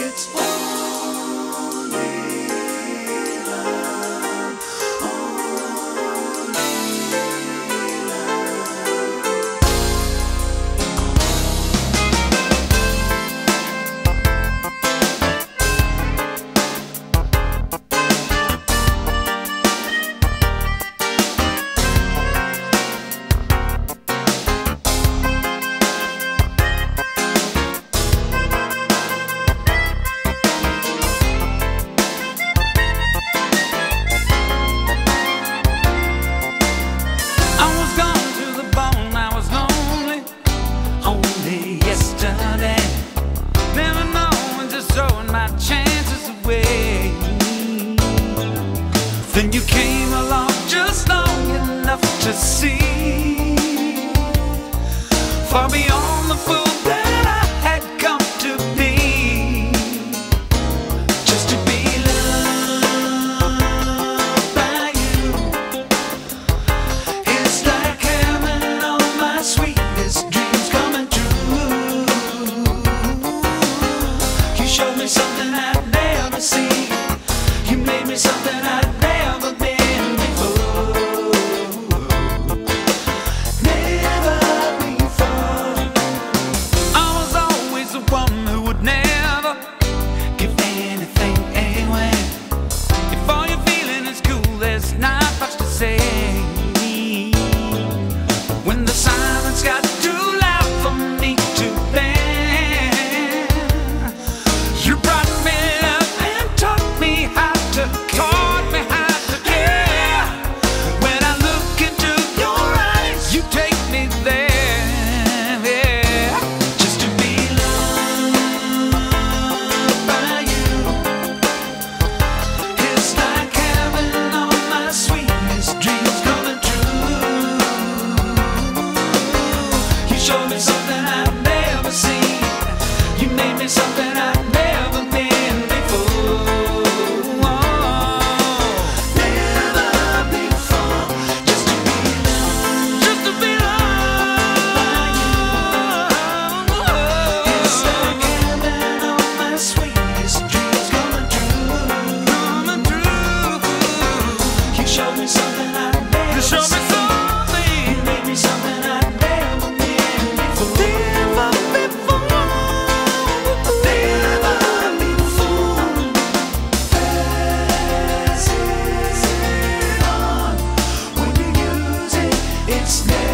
It's see far beyond the fool that I had come to be. Just to be loved by you It's like heaven, all my sweetest dreams coming true. You showed me something I'd never seen. You made me something I. something It's never